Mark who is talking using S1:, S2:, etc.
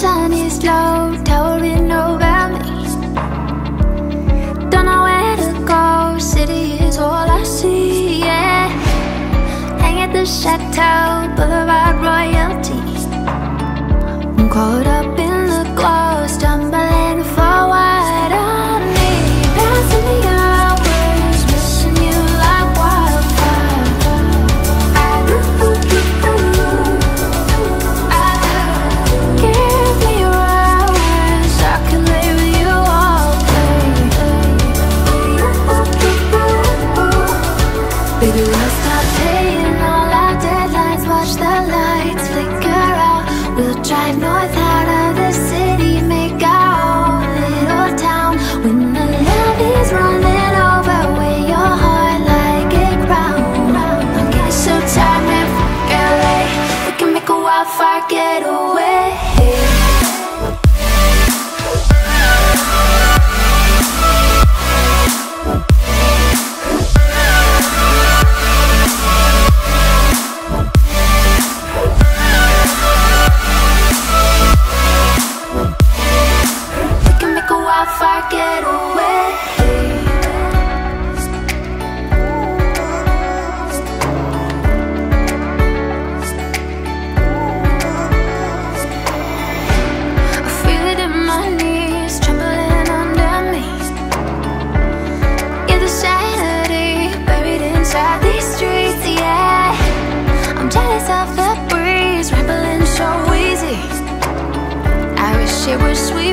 S1: sun is low, towering over me. Don't know where to go, city is all I see, yeah. Hang at the chateau, boulevard royalty. I'm caught up easy. I wish it was sweet.